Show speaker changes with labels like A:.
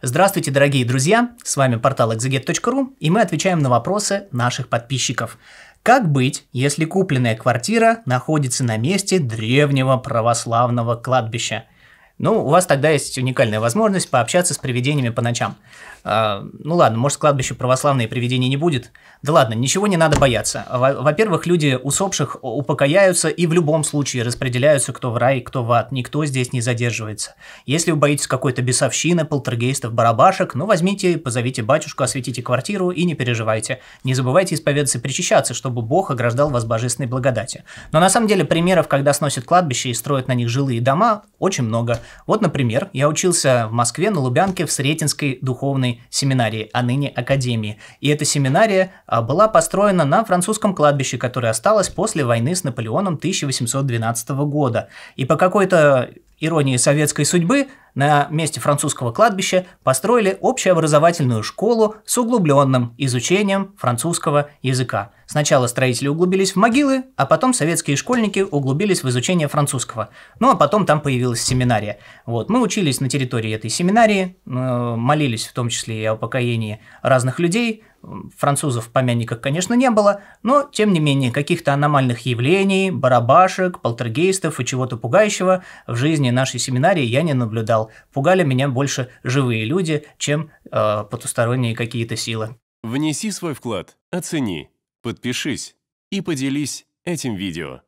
A: Здравствуйте, дорогие друзья! С вами портал exeget.ru и мы отвечаем на вопросы наших подписчиков. Как быть, если купленная квартира находится на месте древнего православного кладбища? Ну, у вас тогда есть уникальная возможность пообщаться с привидениями по ночам. А, ну ладно, может, кладбище православные привидений не будет? Да ладно, ничего не надо бояться. Во-первых, люди усопших упокояются и в любом случае распределяются, кто в рай, кто в ад. Никто здесь не задерживается. Если вы боитесь какой-то бесовщины, полтергейстов, барабашек, ну возьмите, позовите батюшку, осветите квартиру и не переживайте. Не забывайте исповедаться и причащаться, чтобы Бог ограждал вас божественной благодати. Но на самом деле примеров, когда сносят кладбище и строят на них жилые дома, очень много. Вот, например, я учился в Москве на Лубянке в Сретенской духовной семинарии, а ныне Академии. И эта семинария а, была построена на французском кладбище, которое осталось после войны с Наполеоном 1812 года. И по какой-то иронии советской судьбы, на месте французского кладбища построили общеобразовательную школу с углубленным изучением французского языка. Сначала строители углубились в могилы, а потом советские школьники углубились в изучение французского. Ну а потом там появилась семинария. Вот, мы учились на территории этой семинарии, э, молились в том числе и о упокоении разных людей, Французов помянниках, конечно, не было, но, тем не менее, каких-то аномальных явлений, барабашек, полтергейстов и чего-то пугающего в жизни нашей семинарии я не наблюдал. Пугали меня больше живые люди, чем э, потусторонние какие-то силы.
B: Внеси свой вклад, оцени, подпишись и поделись этим видео.